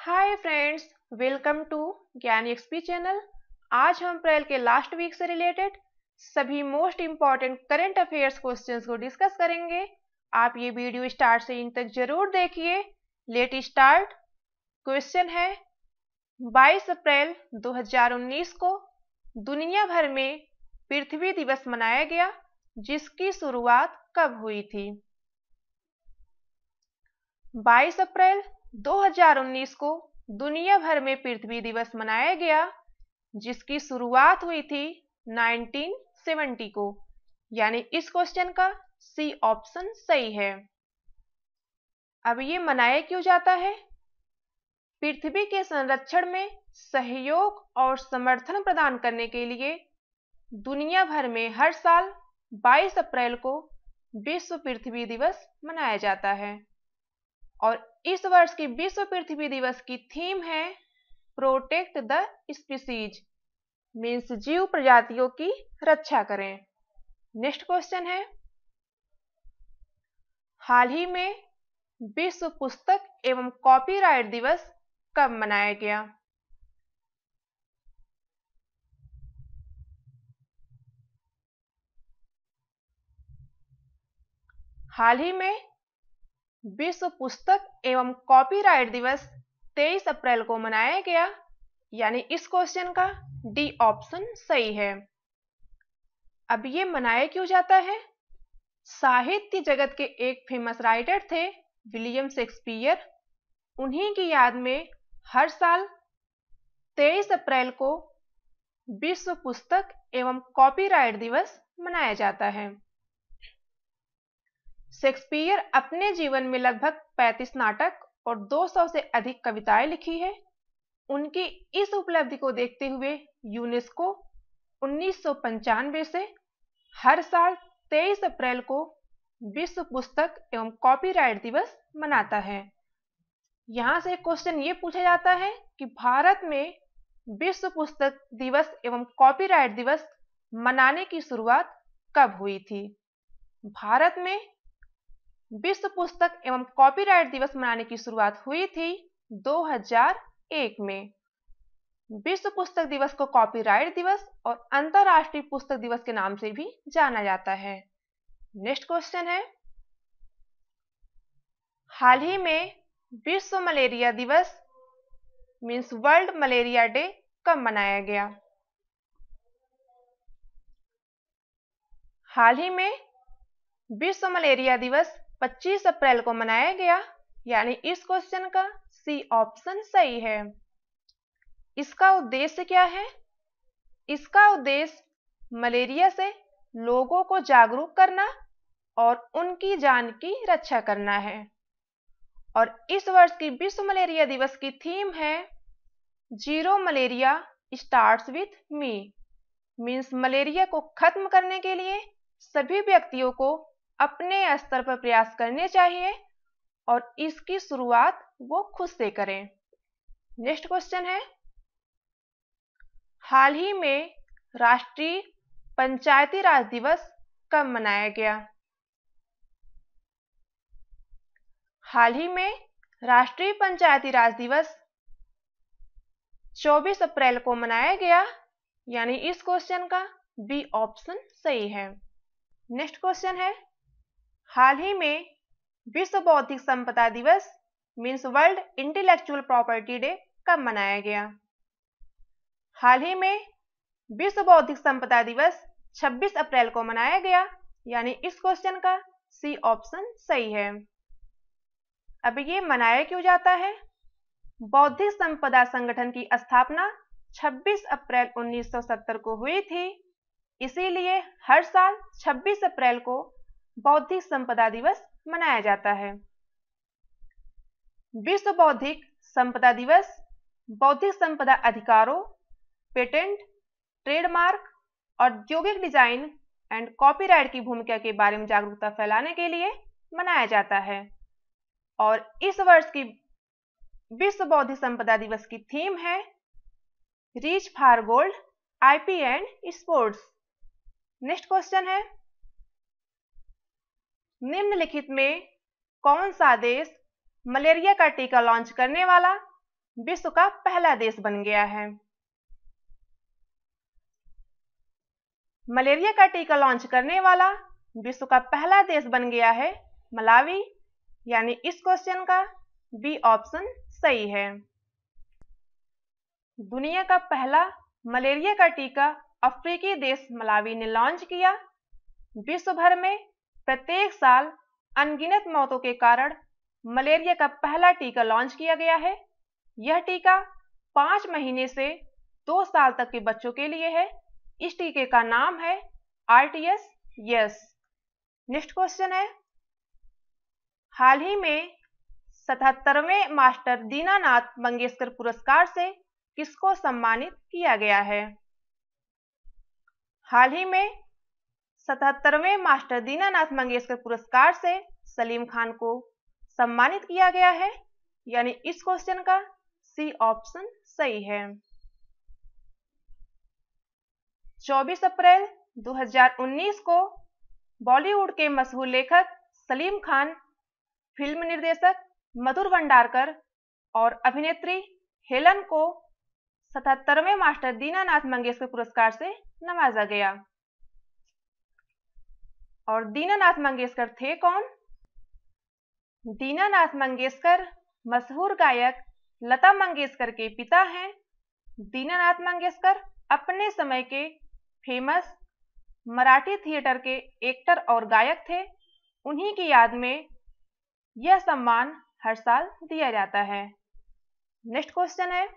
Hi friends welcome to Gyan XP channel आज हम April के लास्ट वीक से रिलेटेड सभी most important current affairs questions को डिस्कस करेंगे। आप ये वीडियो स्टार्ट से इन तक ज़रूर देखिए। लेट स्टार्ट क्वेश्चन है 22 अप्रैल 2019 को दुनिया भर में पृथ्वी दिवस मनाया गया, जिसकी शुरुआत कब हुई थी? 22 अप्रैल 2019 को दुनिया भर में पृथ्वी दिवस मनाया गया, जिसकी शुरुआत हुई थी 1970 को। यानी इस क्वेश्चन का सी ऑप्शन सही है। अब ये मनाया क्यों जाता है? पृथ्वी के संरक्षण में सहयोग और समर्थन प्रदान करने के लिए दुनिया भर में हर साल 22 अप्रैल को विश्व पृथ्वी दिवस मनाया जाता है। और इस वर्ष की विश्व पृथ्वी दिवस की थीम है प्रोटेक्ट द स्पीसीज मीन्स जीव प्रजातियों की रक्षा करें। नेक्स्ट क्वेश्चन है, हाल ही में विश्व पुस्तक एवं कॉपीराइट दिवस कब मनाया गया? हाल ही में विश्व पुस्तक एवं कॉपीराइट दिवस 23 अप्रैल को मनाया गया। यानी इस क्वेश्चन का डी ऑप्शन सही है। अब ये मनाया क्यों जाता है? साहित्य जगत के एक फ़ेमस राइटर थे विलियम शेक्सपियर उन्हीं की याद में हर साल 23 अप्रैल को विश्व पुस्तक एवं कॉपीराइट दिवस मनाया जाता है। शेक्सपियर अपने जीवन में लगभग 35 नाटक और 200 से अधिक कविताएँ लिखी है। उनकी इस उपलब्धि को देखते हुए यूनेस्को उन्नीस से हर साल 23 अप्रैल को विश्व पुस्तक एवं कॉपीराइट दिवस मनाता है। यहाँ से क्वेश्चन ये पूछा जाता है कि भारत में विश्व पुस्तक दिवस एवं कॉपीराइट दिवस मनाने की शुरुआत कब हुई थी? भारत में विश्व पुस्तक एवं कॉपीराइट दिवस मनाने की शुरुआत हुई थी 2001 में। विश्व पुस्तक दिवस को कॉपीराइट दिवस और अंतरराष्ट्रीय पुस्तक दिवस के नाम से भी जाना जाता है। नेक्स्ट क्वेश्चन है। हाल ही में विश्व मलेरिया दिवस मीन्स वर्ल्ड मलेरिया डे कब मनाया गया? हाल ही में विश्व मलेरिया दिवस 25 अप्रैल को मनाया गया, यानी इस क्वेश्चन का सी ऑप्शन सही है। इसका उद्देश्य क्या है? इसका उद्देश्य मलेरिया से लोगों को जागरूक करना और उनकी जान की रक्षा करना है। और इस वर्ष की विश्व मलेरिया दिवस की थीम है zero malaria starts with me means malaria को खत्म करने के लिए सभी व्यक्तियों को अपने स्तर पर प्रयास करने चाहिए और इसकी शुरुआत वो खुद से करें। नेक्स्ट क्वेश्चन है, हाल ही में राष्ट्रीय पंचायती राज दिवस कब मनाया गया? हाल ही में राष्ट्रीय पंचायती राज दिवस 24 अप्रैल को मनाया गया, यानी इस क्वेश्चन का बी ऑप्शन सही है। नेक्स्ट क्वेश्चन है हाल ही में विश्व बौद्धिक संपदा दिवस, means world intellectual property day कब मनाया गया? हाल ही में विश्व बौद्धिक संपदा दिवस 26 अप्रैल को मनाया गया, यानी इस क्वेश्चन का सी ऑप्शन सही है। अब ये मनाया क्यों जाता है? बौद्धिक संपदा संगठन की स्थापना 26 अप्रैल 1970 को हुई थी, इसीलिए हर साल 26 अप्रैल को बौद्धिक संपदा दिवस मनाया जाता है। विश्व बौद्धिक संपदा दिवस, बौद्धिक संपदा अधिकारों, पेटेंट, ट्रेडमार्क, औद्योगिक डिज़ाइन एंड कॉपीराइट की भूमिका के बारे में जागरूकता फैलाने के लिए मनाया जाता है। और इस वर्ष की विश्व बौद्धिक संपदा दिवस की थीम है reach for gold, IP and sports. Next question है निम्नलिखित में कौन सा देश मलेरिया का टीका लॉन्च करने वाला विश्व का पहला देश बन गया है? मलेरिया का टीका लॉन्च करने वाला विश्व का पहला देश बन गया है मलावी, यानी इस क्वेश्चन का बी ऑप्शन सही है। दुनिया का पहला मलेरिया का टीका अफ्रीकी देश मलावी ने लॉन्च किया। विश्व भर में प्रत्येक साल अनगिनत मौतों के कारण मलेरिया का पहला टीका लॉन्च किया गया है। यह टीका पाँच महीने से दो साल तक के बच्चों के लिए है। इस टीके का नाम है R T S, yes. Next question है। हाल ही में सतहत्तरवें मास्टर दीनानाथ मंगेशकर पुरस्कार से किसको सम्मानित किया गया है? हाल ही में सतहत्तरवें मास्टर दीनानाथ मंगेशकर पुरस्कार से सलीम खान को सम्मानित किया गया है। यानी इस क्वेश्चन का सी ऑप्शन सही है। 24 अप्रैल 2019 को बॉलीवुड के मशहूर लेखक सलीम खान, फ़िल्म निर्देशक मधुर भंडारकर और अभिनेत्री हेलन को सतहत्तरवें मास्टर दीनानाथ मंगेशकर पुरस्कार से नवाजा गया। और दीनानाथ मंगेशकर थे कौन? दीनानाथ मंगेशकर मशहूर गायक लता मंगेशकर के पिता हैं। दीनानाथ मंगेशकर अपने समय के फ़ेमस मराठी थिएटर के एक्टर और गायक थे। उन्हीं की याद में यह सम्मान हर साल दिया जाता है। नेक्स्ट क्वेश्चन है।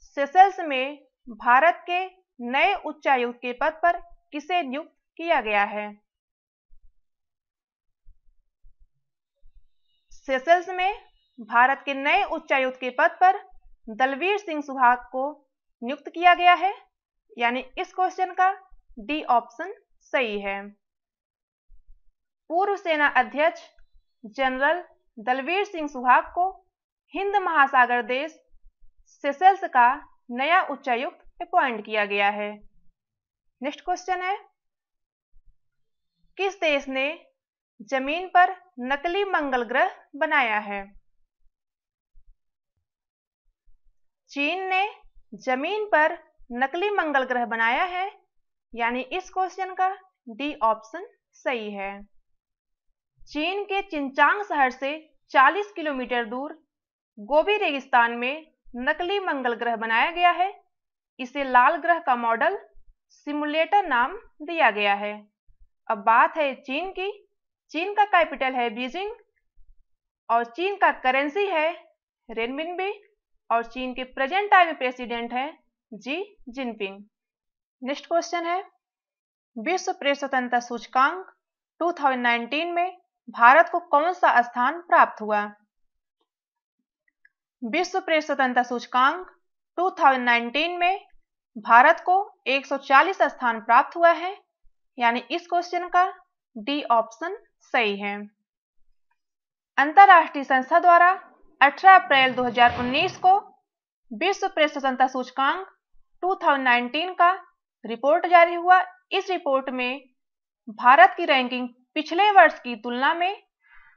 सेशल्स में भारत के नए उच्चायुक्त के पद पर किसे नियुक्त किया गया है? सेशल्स में भारत के नए उच्चायुक्त के पद पर दलवीर सिंह सुहाग को नियुक्त किया गया है। यानी इस क्वेश्चन का डी ऑप्शन सही है। पूर्व सेना अध्यक्ष जनरल दलवीर सिंह सुहाग को हिंद महासागर देश सेशल्स का नया उच्चायुक्त अपॉइंट किया गया है। नेक्स्ट क्वेश्चन है, किस देश ने ज़मीन पर नकली मंगल ग्रह बनाया है। चीन ने ज़मीन पर नकली मंगल ग्रह बनाया है, यानी इस क्वेश्चन का डी ऑप्शन सही है। चीन के चिंचांग शहर से 40 किलोमीटर दूर गोबी रेगिस्तान में नकली मंगल ग्रह बनाया गया है। इसे लाल ग्रह का मॉडल सिमुलेटर नाम दिया गया है। अब बात है चीन की चीन का कैपिटल है बीजिंग और चीन का करेंसी है रेनमिनबी और चीन के प्रेजेंट टाइम प्रेसिडेंट है जी जिनपिंग। नेक्स्ट क्वेश्चन है, विश्व प्रेस स्वतंत्रता सूचकांक 2019 में भारत को कौन सा स्थान प्राप्त हुआ? विश्व प्रेस स्वतंत्रता सूचकांक 2019 में भारत को 140 स्थान प्राप्त हुआ है, यानी इस क्वेश्चन का डी ऑप्शन सही है। अंतरराष्ट्रीय संस्था द्वारा 18 अप्रैल 2019 को विश्व प्रेस स्वतंत्रता सूचकांक 2019 का रिपोर्ट जारी हुआ। इस रिपोर्ट में भारत की रैंकिंग पिछले वर्ष की तुलना में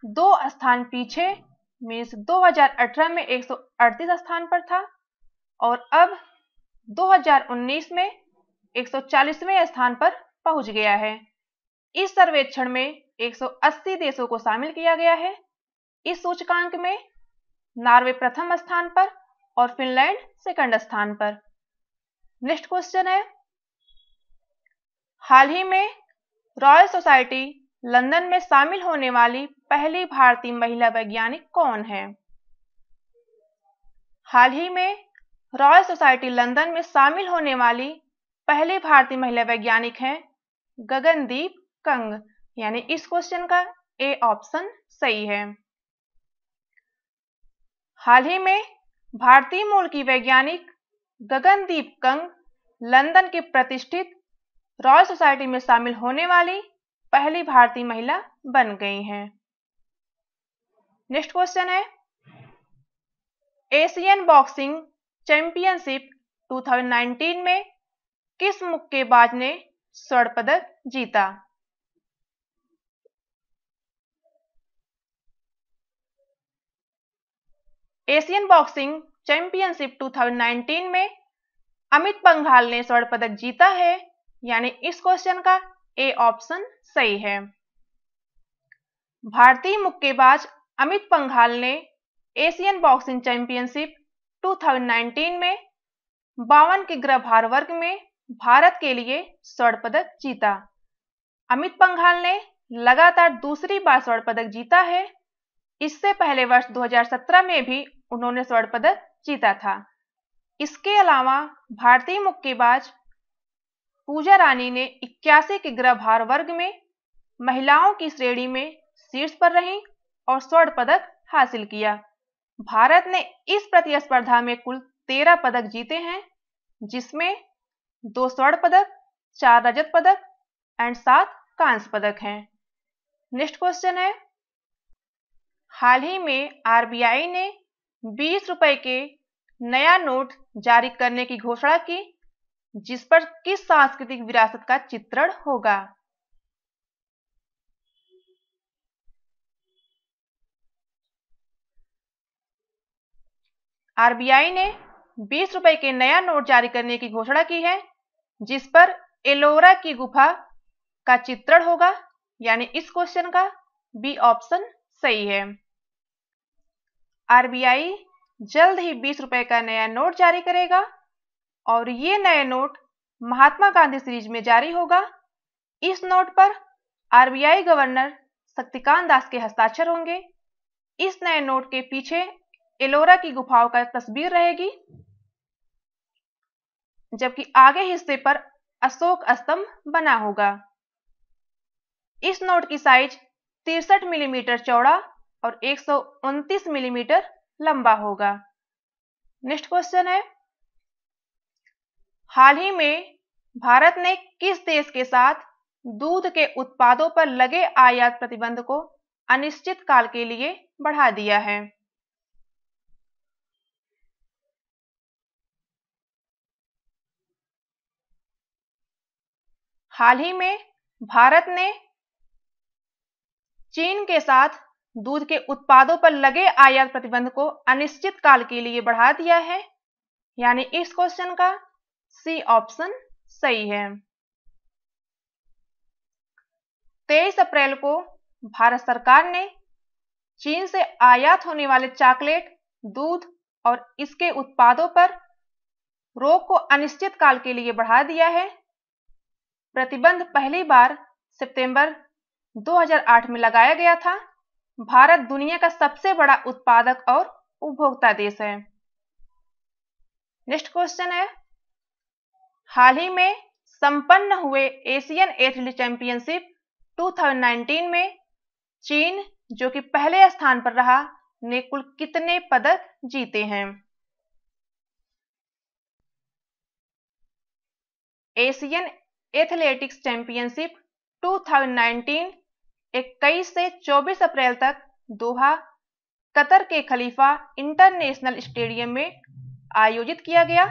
दो स्थान पीछे मीन्स 2018 में 138 स्थान पर था और अब 2019 में 140वें स्थान पर पहुँच गया है। इस सर्वेक्षण में 180 देशों को शामिल किया गया है। इस सूचकांक में नॉर्वे प्रथम स्थान पर और फिनलैंड सेकंड स्थान पर। नेक्स्ट क्वेश्चन है। हाल ही में रॉयल सोसाइटी लंदन में शामिल होने वाली पहली भारतीय महिला वैज्ञानिक कौन है? हाल ही में रॉयल सोसाइटी लंदन में शामिल होने वाली पहली भारतीय महिला वैज्ञानिक हैं गगनदीप कंग, यानी इस क्वेश्चन का ए ऑप्शन सही है। हाल ही में भारतीय मूल की वैज्ञानिक गगनदीप कंग लंदन के प्रतिष्ठित रॉयल सोसाइटी में शामिल होने वाली पहली भारतीय महिला बन गई हैं। नेक्स्ट क्वेश्चन है। एशियन बॉक्सिंग चैंपियनशिप 2019 में किस मुक्केबाज ने स्वर्ण पदक जीता? एशियन बॉक्सिंग चैंपियनशिप 2019 में अमित पंघाल ने स्वर्ण पदक जीता है, यानी इस क्वेश्चन का ए ऑप्शन सही है। भारतीय मुक्केबाज अमित पंघाल ने एशियन बॉक्सिंग चैंपियनशिप 2019 में बावन किग्रा भार वर्ग में भारत के लिए स्वर्ण पदक जीता। अमित पंघाल ने लगातार दूसरी बार स्वर्ण पदक जीता है। इससे पहले वर्ष 2017 में भी उन्होंने स्वर्ण पदक जीता था। इसके अलावा भारतीय मुक्केबाज पूजा रानी ने इक्यासी किग्रा भार वर्ग में महिलाओं की श्रेणी में शीर्ष पर रही और स्वर्ण पदक हासिल किया। भारत ने इस प्रतिस्पर्धा में कुल तेरह पदक जीते हैं, जिसमें दो स्वर्ण पदक, चार रजत पदक एंड सात कांस्य पदक हैं। नेक्स्ट क्वेश्चन है, हाल ही में आरबीआई ने बीस रुपए के नया नोट जारी करने की घोषणा की, जिस पर किस सांस्कृतिक विरासत का चित्रण होगा? आरबीआई ने बीस रुपए के नया नोट जारी करने की घोषणा की है, जिस पर एलोरा की गुफा का चित्रण होगा, यानी इस क्वेश्चन का बी ऑप्शन सही है। आरबीआई जल्द ही बीस रुपए का नया नोट जारी करेगा और ये नए नोट महात्मा गांधी सीरीज़ में जारी होगा। इस नोट पर आरबीआई गवर्नर शक्तिकांत दास के हस्ताक्षर होंगे। इस नए नोट के पीछे एलोरा की गुफाओं का तस्वीर रहेगी, जबकि आगे हिस्से पर अशोक स्तंभ बना होगा। इस नोट की साइज़ तिरसठ मिलीमीटर चौड़ा और एक सौ उनतीस मिलीमीटर लंबा होगा। नेक्स्ट क्वेश्चन है, हाल ही में भारत ने किस देश के साथ दूध के उत्पादों पर लगे आयात प्रतिबंध को अनिश्चित काल के लिए बढ़ा दिया है? हाल ही में भारत ने चीन के साथ दूध के उत्पादों पर लगे आयात प्रतिबंध को अनिश्चित काल के लिए बढ़ा दिया है। यानी इस क्वेश्चन का सी ऑप्शन सही है। 23 अप्रैल को भारत सरकार ने चीन से आयात होने वाले चॉकलेट दूध और इसके उत्पादों पर रोक को अनिश्चित काल के लिए बढ़ा दिया है। प्रतिबंध पहली बार सितंबर 2008 में लगाया गया था। भारत दुनिया का सबसे बड़ा उत्पादक और उपभोक्ता देश है। नेक्स्ट क्वेश्चन है। हाल ही में संपन्न हुए एशियन एथलीट चैंपियनशिप 2019 में चीन, जो कि पहले स्थान पर रहा, ने कुल कितने पदक जीते हैं? एशियन एथलेटिक्स चैंपियनशिप 2019 21 से 24 अप्रैल तक दोहा, कतर के खलीफा इंटरनेशनल स्टेडियम में आयोजित किया गया,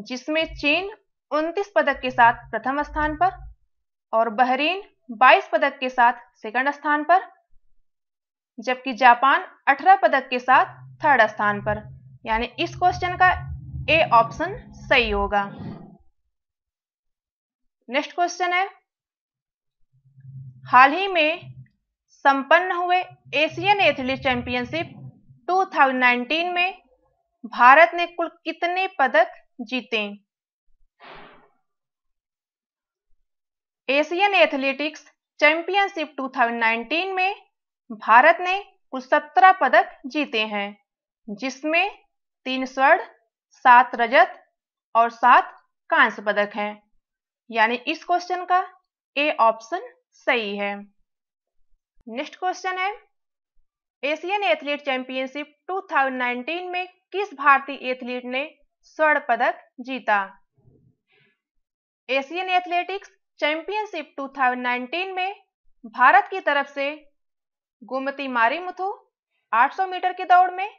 जिसमें चीन 29 पदक के साथ प्रथम स्थान पर और बहरीन 22 पदक के साथ सेकंड स्थान पर, जबकि जापान 18 पदक के साथ थर्ड स्थान पर। यानी इस क्वेश्चन का ए ऑप्शन सही होगा। नेक्स्ट क्वेश्चन है हाल ही में संपन्न हुए एशियन एथलीट चैंपियनशिप 2019 में भारत ने कुल कितने पदक जीते? एशियन एथलेटिक्स चैंपियनशिप 2019 में भारत ने कुल 17 पदक जीते हैं, जिसमें तीन स्वर्ण, सात रजत और सात कांस्य पदक हैं। यानी इस क्वेश्चन का ए ऑप्शन सही है। नेक्स्ट क्वेश्चन है। एशियन एथलीट चैंपियनशिप 2019 में किस भारतीय एथलीट ने स्वर्ण पदक जीता? एशियन एथलेटिक्स चैंपियनशिप 2019 में भारत की तरफ़ से गोमती मारी मुथु 800 मीटर की दौड़ में,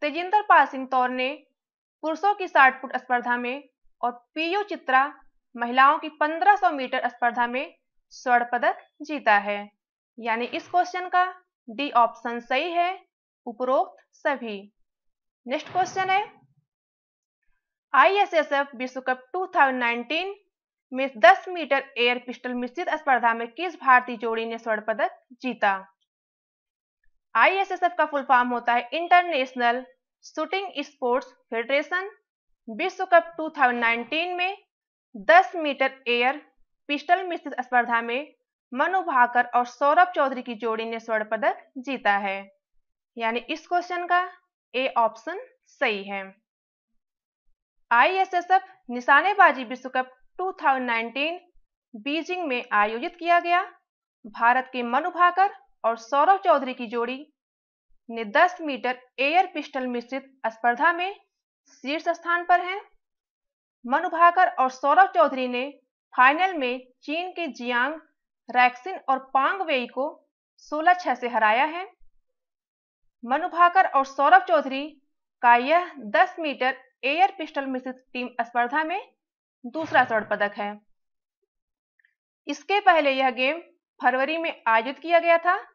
तेजिंदर पाल सिंह तौर ने पुरुषों की 60 फुट स्पर्धा में और पीयू चित्रा महिलाओं की 1500 मीटर स्पर्धा में स्वर्ण पदक जीता है। यानी इस क्वेश्चन का डी ऑप्शन सही है, उपरोक्त सभी। नेक्स्ट क्वेश्चन है। आईएसएसएफ विश्व कप 2019 में 10 मीटर एयर पिस्टल मिश्रित स्पर्धा में किस भारतीय जोड़ी ने स्वर्ण पदक जीता? आईएसएसएफ का फुल फॉर्म होता है इंटरनेशनल शूटिंग स्पोर्ट्स फेडरेशन विश्व कप 2019 में 10 मीटर एयर पिस्टल मिश्रित स्पर्धा में मनु भाकर और सौरभ चौधरी की जोड़ी ने स्वर्ण पदक जीता है। यानी इस क्वेश्चन का ए ऑप्शन सही है। आईएसएसएफ निशानेबाजी विश्व कप 2019 बीजिंग में आयोजित किया गया। भारत के मनु भाकर और सौरभ चौधरी की जोड़ी ने 10 मीटर एयर पिस्टल मिश्रित स्पर्धा में शीर्ष स्थान पर है। मनु भाकर और सौरभ चौधरी ने फाइनल में चीन के जियांग, रैक्सिन और पांग वेई को 16 छह से हराया है। मनु भाकर और सौरभ चौधरी का यह 10 मीटर एयर पिस्टल मिश्रित टीम स्पर्धा में दूसरा स्वर्ण पदक है। इसके पहले यह गेम फरवरी में आयोजित किया गया था।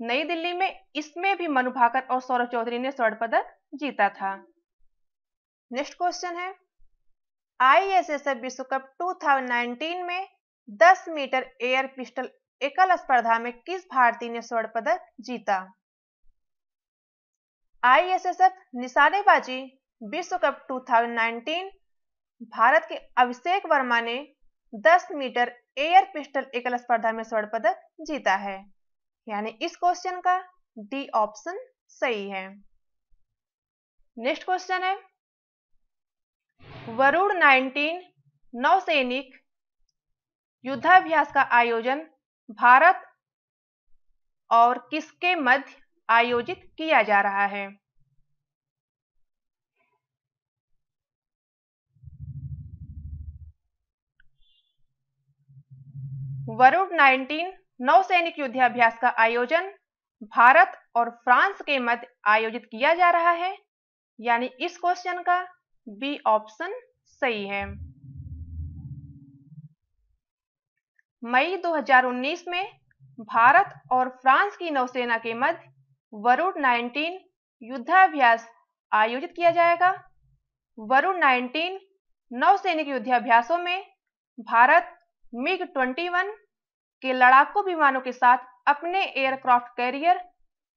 नई दिल्ली में इसमें भी मनु भाकर और सौरभ चौधरी ने स्वर्ण पदक जीता था। नेक्स्ट क्वेश्चन है आईएसएसएफ विश्व कप 2019 में 10 मीटर एयर पिस्टल एकल स्पर्धा में किस भारतीय ने स्वर्ण पदक जीता? आईएसएसएफ निशानेबाजी विश्व कप 2019 भारत के अभिषेक वर्मा ने 10 मीटर एयर पिस्टल एकल स्पर्धा में स्वर्ण पदक जीता है। यानी इस क्वेश्चन का डी ऑप्शन सही है। नेक्स्ट क्वेश्चन है। वरुण 19 नौसैनिक युद्धाभ्यास का आयोजन भारत और किसके मध्य आयोजित किया जा रहा है? वरुण 19 नौसैनिक युद्धाभ्यास का आयोजन भारत और फ्रांस के मध्य आयोजित किया जा रहा है? यानी इस क्वेश्चन का बी ऑप्शन सही है। मई 2019 में भारत और फ्रांस की नौसेना के मध्य वरुण 19 युद्धाभ्यास आयोजित किया जाएगा। वरुण 19 नौसैनिक युद्धाभ्यासों में भारत मिग 21 के लड़ाकू विमानों के साथ अपने एयरक्राफ्ट कैरियर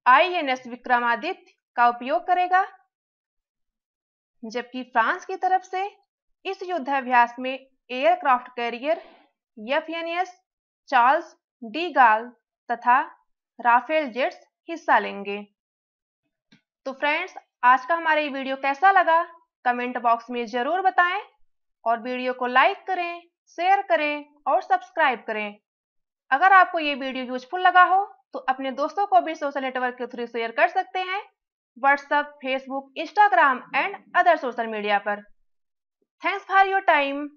आईएनएस विक्रमादित्य का उपयोग करेगा। जबकि फ्रांस की तरफ़ से इस युद्धाभ्यास में aircraft carrier FNS Charles de Gaulle तथा राफेल जेट्स हिस्सा लेंगे। तो फ्रेंड्स, आज का हमारा ये वीडियो कैसा लगा? कमेंट बॉक्स में ज़रूर बताएँ और वीडियो को लाइक करें, शेयर करें और सब्सक्राइब करें। अगर आपको ये वीडियो यूजफुल लगा हो तो अपने दोस्तों को भी सोशल नेटवर्क के थ्रू शेयर कर सकते हैं। WhatsApp Facebook Instagram and other social media पर। Thanks for your time